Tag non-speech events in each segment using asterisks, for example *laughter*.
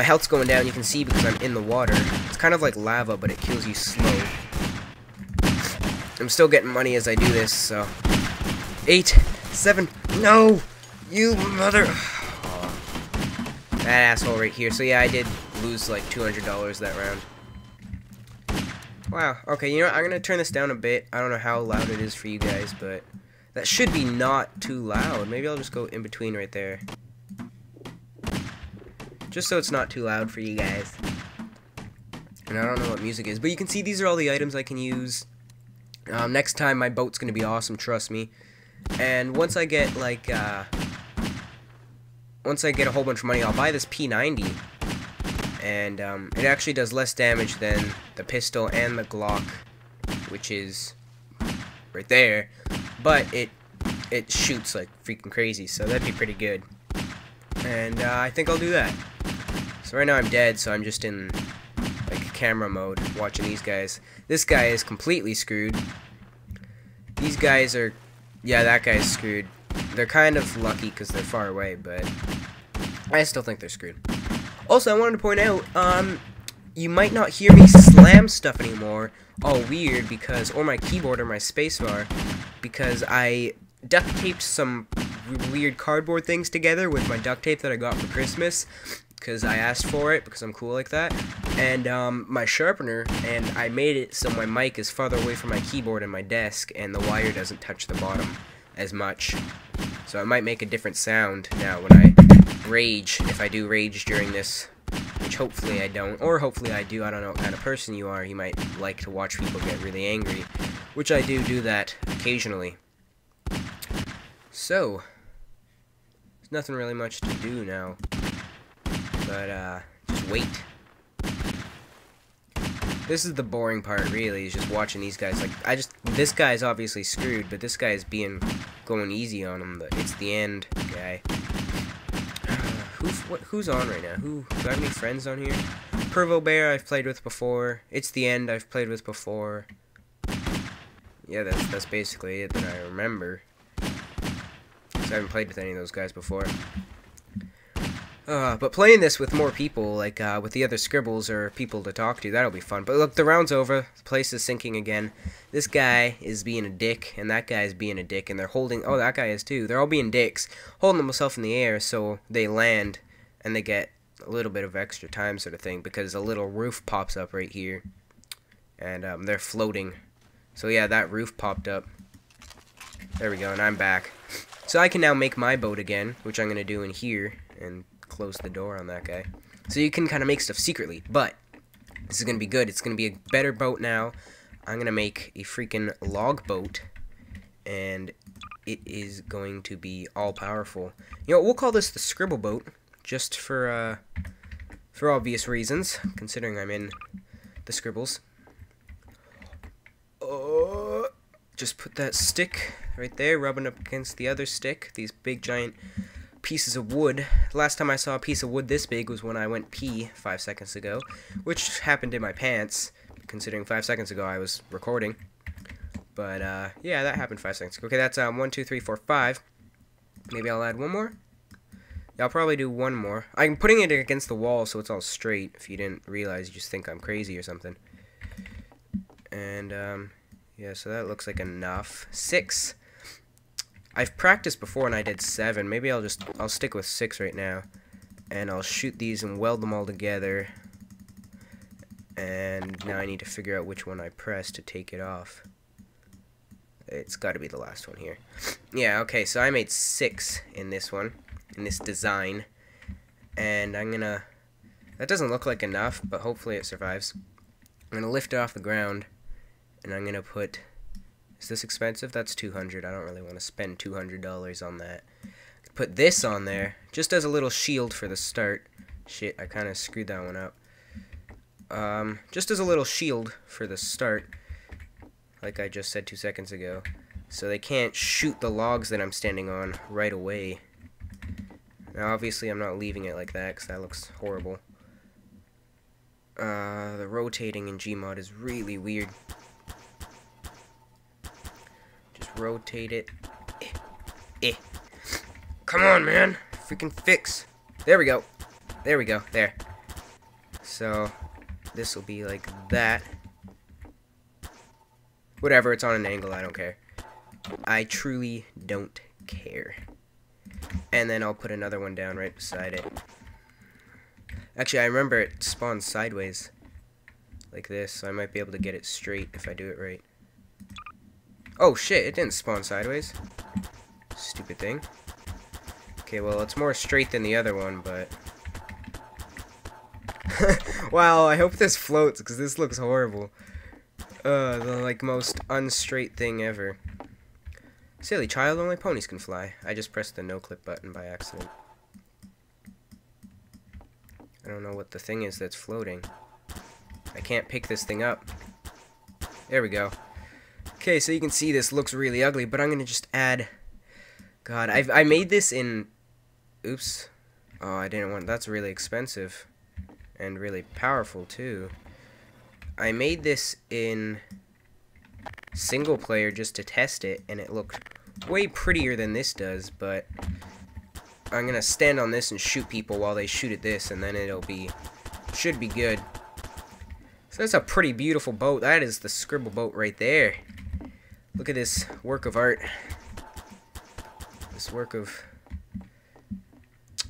My health's going down, you can see because I'm in the water. It's kind of like lava, but it kills you slow. I'm still getting money as I do this, so... Eight, seven, no! You mother... *sighs* That asshole right here. So yeah, I did lose like $200 that round. Wow. Okay, you know what? I'm to turn this down a bit. I don't know how loud it is for you guys, but that should be not too loud. Maybe I'll just go in between right there. Just so it's not too loud for you guys. And I don't know what music is, but you can see these are all the items I can use. Um, next time my boat's going to be awesome, trust me. And once I get, like, uh, once I get a whole bunch of money, I'll buy this P90. And, um, it actually does less damage than the pistol and the Glock, which is right there. But it, it shoots like freaking crazy, so that'd be pretty good. And, uh, I think I'll do that. So right now I'm dead, so I'm just in, like, camera mode, watching these guys. This guy is completely screwed. These guys are yeah, that guy's screwed. They're kind of lucky because they're far away, but I still think they're screwed. Also, I wanted to point out, um, you might not hear me slam stuff anymore. All weird because, or my keyboard or my spacebar, because I duct taped some weird cardboard things together with my duct tape that I got for Christmas because I asked for it because I'm cool like that. And um, my sharpener, and I made it so my mic is farther away from my keyboard and my desk, and the wire doesn't touch the bottom as much. So it might make a different sound now when I rage, if I do rage during this, which hopefully I don't, or hopefully I do. I don't know what kind of person you are. You might like to watch people get really angry, which I do do that occasionally. So, there's nothing really much to do now. But, uh, just wait. This is the boring part, really, is just watching these guys. Like, I just, this guy's obviously screwed, but this guy's being, going easy on him. But it's the end guy. *sighs* who's, what, who's on right now? Who, do I have any friends on here? Pervo Bear I've played with before. It's the end I've played with before. Yeah, that's, that's basically it that I remember. Because I haven't played with any of those guys before. Uh, but playing this with more people, like uh, with the other scribbles or people to talk to, that'll be fun. But look, the round's over. The place is sinking again. This guy is being a dick, and that guy is being a dick, and they're holding... Oh, that guy is too. They're all being dicks, holding themselves in the air so they land, and they get a little bit of extra time sort of thing, because a little roof pops up right here, and um, they're floating. So yeah, that roof popped up. There we go, and I'm back. So I can now make my boat again, which I'm going to do in here, and close the door on that guy. So you can kind of make stuff secretly, but this is going to be good. It's going to be a better boat now. I'm going to make a freaking log boat, and it is going to be all-powerful. You know, we'll call this the scribble boat, just for, uh, for obvious reasons, considering I'm in the scribbles. Uh, just put that stick right there, rubbing up against the other stick, these big giant pieces of wood. Last time I saw a piece of wood this big was when I went pee five seconds ago, which happened in my pants, considering five seconds ago I was recording. But, uh, yeah, that happened five seconds ago. Okay, that's, um, one, two, three, four, five. Maybe I'll add one more? Yeah, I'll probably do one more. I'm putting it against the wall so it's all straight. If you didn't realize, you just think I'm crazy or something. And, um, yeah, so that looks like enough. Six. I've practiced before and I did seven. Maybe I'll just, I'll stick with six right now. And I'll shoot these and weld them all together. And now I need to figure out which one I press to take it off. It's got to be the last one here. Yeah, okay, so I made six in this one, in this design. And I'm going to, that doesn't look like enough, but hopefully it survives. I'm going to lift it off the ground, and I'm going to put is this expensive? That's 200 I don't really want to spend $200 on that. Put this on there, just as a little shield for the start. Shit, I kind of screwed that one up. Um, just as a little shield for the start, like I just said two seconds ago. So they can't shoot the logs that I'm standing on right away. Now, obviously, I'm not leaving it like that, because that looks horrible. Uh, the rotating in Gmod is really weird rotate it. Eh. eh. Come on, man. Freaking fix. There we go. There we go. There. So, this will be like that. Whatever, it's on an angle, I don't care. I truly don't care. And then I'll put another one down right beside it. Actually, I remember it spawns sideways. Like this, so I might be able to get it straight if I do it right. Oh shit, it didn't spawn sideways. Stupid thing. Okay, well, it's more straight than the other one, but... *laughs* wow, I hope this floats, because this looks horrible. Uh, the, like, most unstraight thing ever. Silly child, only ponies can fly. I just pressed the no-clip button by accident. I don't know what the thing is that's floating. I can't pick this thing up. There we go. Okay, so you can see this looks really ugly, but I'm going to just add... God, I've, I made this in... Oops. Oh, I didn't want... That's really expensive. And really powerful, too. I made this in single player just to test it, and it looked way prettier than this does, but I'm gonna stand on this and shoot people while they shoot at this, and then it'll be, should be good. So that's a pretty beautiful boat. That is the scribble boat right there. Look at this work of art. This work of...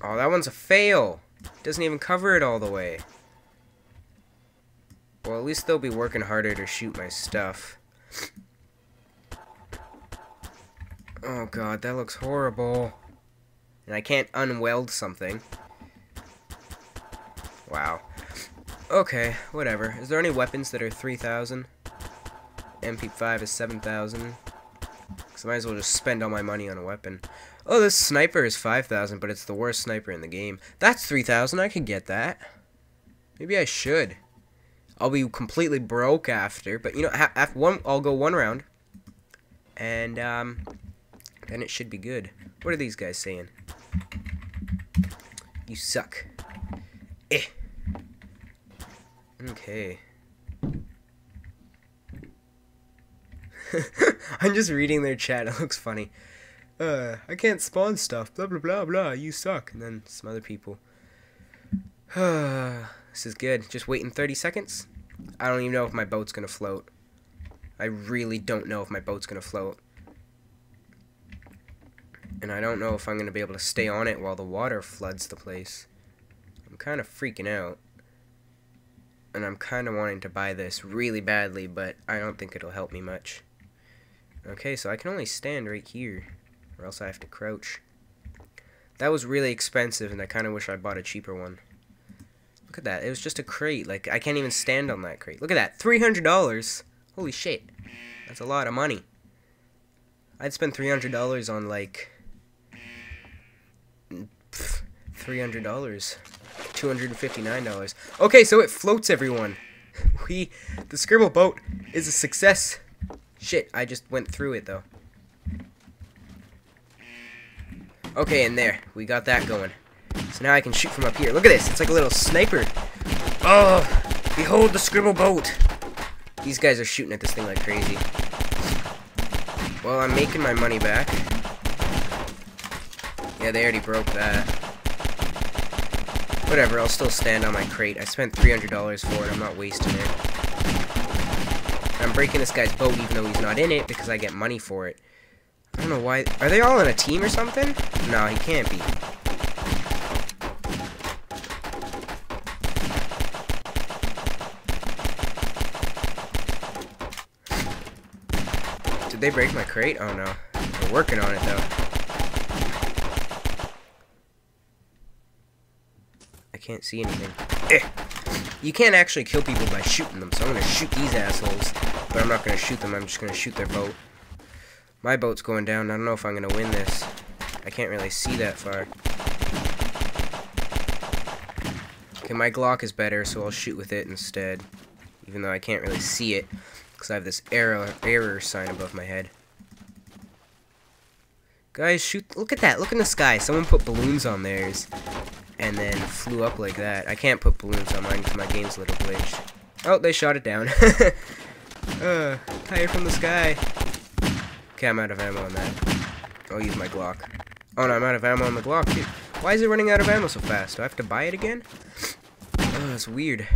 Oh, that one's a fail. Doesn't even cover it all the way. Well, at least they'll be working harder to shoot my stuff. Oh god, that looks horrible. And I can't unweld something. Wow. Okay, whatever. Is there any weapons that are 3,000? MP5 is 7,000. Because I might as well just spend all my money on a weapon. Oh, this sniper is 5,000, but it's the worst sniper in the game. That's 3,000. I can get that. Maybe I should. I'll be completely broke after, but you know, after one, I'll go one round, and um, then it should be good. What are these guys saying? You suck. Eh. Okay. *laughs* I'm just reading their chat. *laughs* It looks funny. Uh, I can't spawn stuff. Blah blah blah blah. You suck. And then some other people. *sighs* this is good. Just waiting 30 seconds. I don't even know if my boat's gonna float. I really don't know if my boat's gonna float. And I don't know if I'm gonna be able to stay on it while the water floods the place. I'm kind of freaking out. And I'm kind of wanting to buy this really badly, but I don't think it'll help me much. Okay, so I can only stand right here, or else I have to crouch. That was really expensive, and I kind of wish I bought a cheaper one. Look at that. It was just a crate. Like, I can't even stand on that crate. Look at that. $300. Holy shit. That's a lot of money. I'd spend $300 on, like... $300. $259. Okay, so it floats everyone. *laughs* we... The Scribble boat is a success. Shit, I just went through it, though. Okay, and there. We got that going. So now I can shoot from up here. Look at this. It's like a little sniper. Oh, behold the scribble boat. These guys are shooting at this thing like crazy. Well, I'm making my money back. Yeah, they already broke that. Whatever, I'll still stand on my crate. I spent $300 for it. I'm not wasting it. I'm breaking this guy's boat even though he's not in it because I get money for it. I don't know why. Are they all in a team or something? No, he can't be. Did they break my crate? Oh no. They're working on it though. I can't see anything. Eh. You can't actually kill people by shooting them, so I'm gonna shoot these assholes. But I'm not gonna shoot them, I'm just gonna shoot their boat. My boat's going down, I don't know if I'm gonna win this. I can't really see that far. Okay, my Glock is better, so I'll shoot with it instead. Even though I can't really see it, because I have this error, error sign above my head. Guys, shoot, look at that, look in the sky. Someone put balloons on theirs and then flew up like that. I can't put balloons on mine because my game's a little glitched. Oh, they shot it down. *laughs* uh, fire from the sky. Okay, I'm out of ammo on that. I'll use my Glock. Oh no, I'm out of ammo on the Glock, dude. Why is it running out of ammo so fast? Do I have to buy it again? Oh, that's weird.